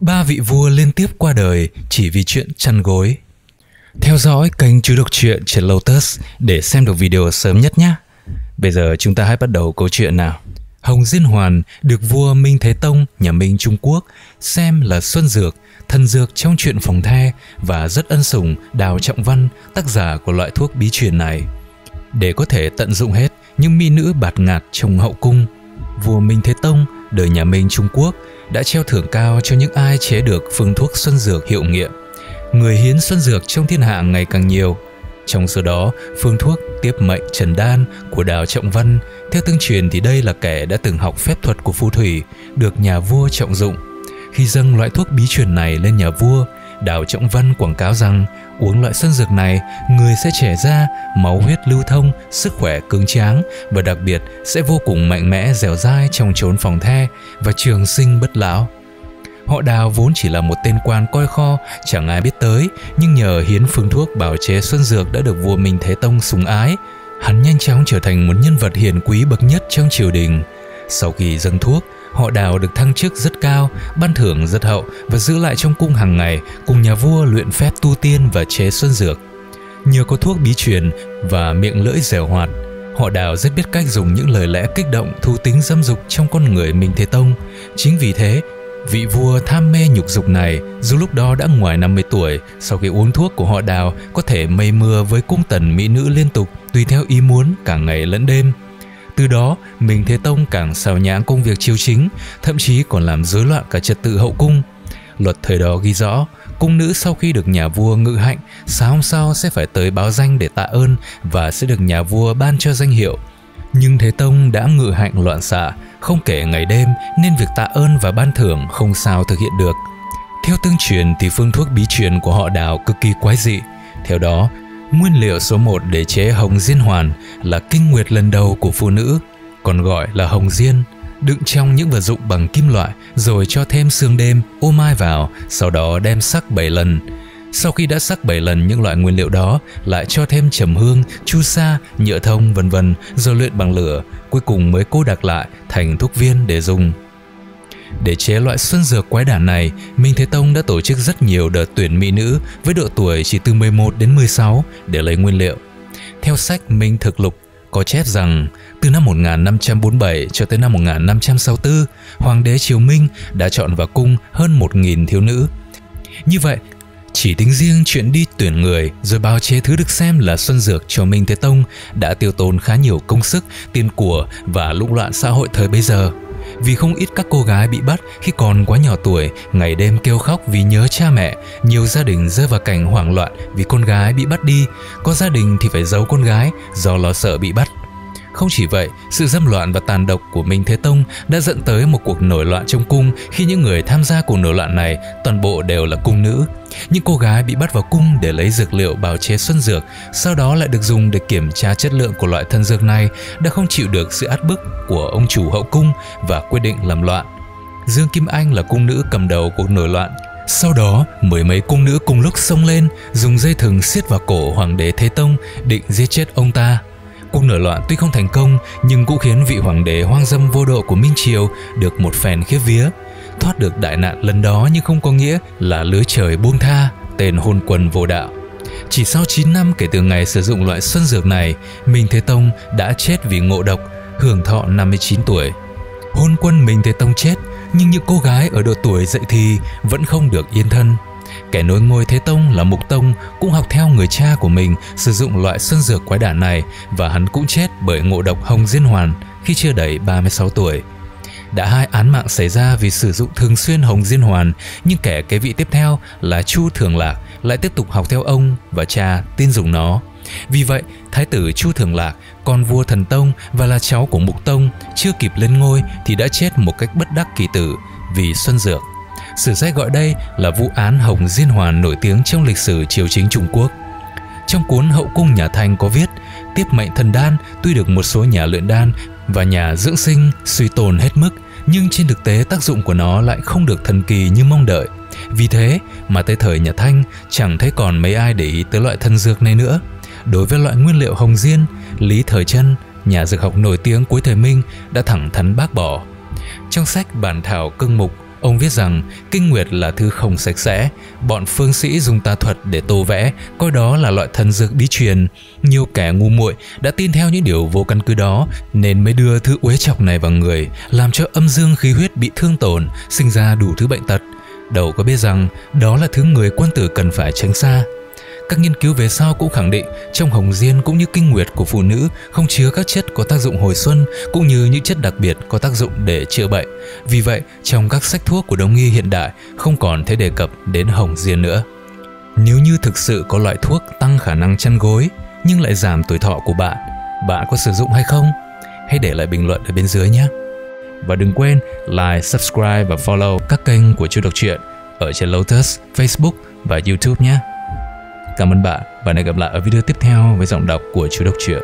Ba vị vua liên tiếp qua đời chỉ vì chuyện chăn gối. Theo dõi kênh Chú Đọc Truyện trên Lotus để xem được video sớm nhất nhé. Bây giờ chúng ta hãy bắt đầu câu chuyện nào. Hồng Diên Hoàn được vua Minh Thế Tông nhà Minh Trung Quốc xem là Xuân Dược, thần dược trong chuyện phòng the và rất ân sủng Đào Trọng Văn, tác giả của loại thuốc bí truyền này. Để có thể tận dụng hết những mỹ nữ bạt ngạt trong hậu cung, vua Minh Thế Tông đời nhà Minh Trung Quốc đã treo thưởng cao cho những ai chế được phương thuốc xuân dược hiệu nghiệm. Người hiến xuân dược trong thiên hạ ngày càng nhiều. Trong số đó, phương thuốc tiếp mệnh Trần Đan của Đào Trọng Văn, theo tương truyền thì đây là kẻ đã từng học phép thuật của phù thủy, được nhà vua trọng dụng. Khi dâng loại thuốc bí truyền này lên nhà vua, Đào Trọng Văn quảng cáo rằng uống loại xuân dược này, người sẽ trẻ ra, máu huyết lưu thông, sức khỏe cứng tráng và đặc biệt sẽ vô cùng mạnh mẽ dẻo dai trong chốn phòng the và trường sinh bất lão. Họ đào vốn chỉ là một tên quan coi kho, chẳng ai biết tới, nhưng nhờ hiến phương thuốc bảo chế xuân dược đã được vua Minh Thế Tông sủng ái. Hắn nhanh chóng trở thành một nhân vật hiền quý bậc nhất trong triều đình. Sau khi dâng thuốc, họ đào được thăng chức rất cao, ban thưởng rất hậu và giữ lại trong cung hàng ngày cùng nhà vua luyện phép tu tiên và chế xuân dược. Nhờ có thuốc bí truyền và miệng lưỡi dẻo hoạt, họ đào rất biết cách dùng những lời lẽ kích động thu tính dâm dục trong con người Minh Thế Tông. Chính vì thế, vị vua tham mê nhục dục này dù lúc đó đã ngoài 50 tuổi, sau khi uống thuốc của họ đào có thể mây mưa với cung tần mỹ nữ liên tục tùy theo ý muốn cả ngày lẫn đêm. Từ đó, Minh Thế Tông càng xào nhãng công việc triều chính, thậm chí còn làm rối loạn cả trật tự hậu cung. Luật thời đó ghi rõ, cung nữ sau khi được nhà vua ngự hạnh, sáng hôm sau sẽ phải tới báo danh để tạ ơn và sẽ được nhà vua ban cho danh hiệu. Nhưng Thế Tông đã ngự hạnh loạn xạ, không kể ngày đêm nên việc tạ ơn và ban thưởng không sao thực hiện được. Theo tương truyền thì phương thuốc bí truyền của họ đào cực kỳ quái dị. Theo đó, Nguyên liệu số 1 để chế hồng diên hoàn là kinh nguyệt lần đầu của phụ nữ, còn gọi là hồng diên, đựng trong những vật dụng bằng kim loại rồi cho thêm xương đêm, ô mai vào, sau đó đem sắc 7 lần. Sau khi đã sắc 7 lần những loại nguyên liệu đó, lại cho thêm trầm hương, chu sa, nhựa thông vân vân rồi luyện bằng lửa, cuối cùng mới cô đặc lại thành thuốc viên để dùng. Để chế loại xuân dược quái đản này, Minh Thế Tông đã tổ chức rất nhiều đợt tuyển mỹ nữ với độ tuổi chỉ từ 11 đến 16 để lấy nguyên liệu. Theo sách Minh Thực Lục có chép rằng từ năm 1547 cho tới năm 1564, Hoàng đế Triều Minh đã chọn vào cung hơn 1.000 thiếu nữ. Như vậy, chỉ tính riêng chuyện đi tuyển người rồi bào chế thứ được xem là xuân dược cho Minh Thế Tông đã tiêu tốn khá nhiều công sức, tiền của và lũng loạn xã hội thời bây giờ vì không ít các cô gái bị bắt khi còn quá nhỏ tuổi, ngày đêm kêu khóc vì nhớ cha mẹ. Nhiều gia đình rơi vào cảnh hoảng loạn vì con gái bị bắt đi, có gia đình thì phải giấu con gái do lo sợ bị bắt. Không chỉ vậy, sự dâm loạn và tàn độc của Minh Thế Tông đã dẫn tới một cuộc nổi loạn trong cung khi những người tham gia cuộc nổi loạn này toàn bộ đều là cung nữ. Những cô gái bị bắt vào cung để lấy dược liệu bào chế xuân dược, sau đó lại được dùng để kiểm tra chất lượng của loại thân dược này đã không chịu được sự áp bức của ông chủ hậu cung và quyết định làm loạn. Dương Kim Anh là cung nữ cầm đầu cuộc nổi loạn sau đó, mười mấy cung nữ cùng lúc xông lên, dùng dây thừng siết vào cổ hoàng đế Thế Tông, định giết chết ông ta. Cuộc nổi loạn tuy không thành công nhưng cũng khiến vị hoàng đế hoang dâm vô độ của Minh Triều được một phen khiếp vía. Thoát được đại nạn lần đó nhưng không có nghĩa là lưới trời buông tha, tên hôn quân vô đạo. Chỉ sau 9 năm kể từ ngày sử dụng loại xuân dược này, Minh Thế Tông đã chết vì ngộ độc, hưởng thọ 59 tuổi. Hôn quân Minh Thế Tông chết, nhưng những cô gái ở độ tuổi dậy thì vẫn không được yên thân. Kẻ nối ngôi Thế Tông là Mục Tông cũng học theo người cha của mình sử dụng loại xuân dược quái đản này và hắn cũng chết bởi ngộ độc hồng diên hoàn khi chưa đầy 36 tuổi. Đã hai án mạng xảy ra vì sử dụng thường xuyên hồng diên hoàn, nhưng kẻ kế vị tiếp theo là Chu Thường Lạc lại tiếp tục học theo ông và cha tin dùng nó. Vì vậy, Thái tử Chu Thường Lạc, con vua Thần Tông và là cháu của Mục Tông, chưa kịp lên ngôi thì đã chết một cách bất đắc kỳ tử vì xuân dược. Sử sách gọi đây là vụ án Hồng Diên Hoàn nổi tiếng trong lịch sử triều chính Trung Quốc. Trong cuốn Hậu cung nhà Thanh có viết, tiếp mệnh thần đan tuy được một số nhà luyện đan và nhà dưỡng sinh suy tồn hết mức, nhưng trên thực tế tác dụng của nó lại không được thần kỳ như mong đợi. Vì thế mà tới thời nhà Thanh chẳng thấy còn mấy ai để ý tới loại thần dược này nữa. Đối với loại nguyên liệu hồng diên, Lý Thời Trân, nhà dược học nổi tiếng cuối thời Minh đã thẳng thắn bác bỏ. Trong sách Bản thảo cưng mục Ông viết rằng kinh nguyệt là thứ không sạch sẽ, bọn phương sĩ dùng tà thuật để tô vẽ, coi đó là loại thần dược bí truyền. Nhiều kẻ ngu muội đã tin theo những điều vô căn cứ đó nên mới đưa thứ uế chọc này vào người, làm cho âm dương khí huyết bị thương tổn, sinh ra đủ thứ bệnh tật. Đâu có biết rằng đó là thứ người quân tử cần phải tránh xa. Các nghiên cứu về sau cũng khẳng định trong hồng diên cũng như kinh nguyệt của phụ nữ không chứa các chất có tác dụng hồi xuân cũng như những chất đặc biệt có tác dụng để chữa bệnh. Vì vậy, trong các sách thuốc của đông y hiện đại không còn thấy đề cập đến hồng diên nữa. Nếu như thực sự có loại thuốc tăng khả năng chăn gối nhưng lại giảm tuổi thọ của bạn, bạn có sử dụng hay không? Hãy để lại bình luận ở bên dưới nhé. Và đừng quên like, subscribe và follow các kênh của Chú Đọc Truyện ở trên Lotus, Facebook và YouTube nhé. Cảm ơn bạn và hẹn gặp lại ở video tiếp theo với giọng đọc của chú đọc truyện.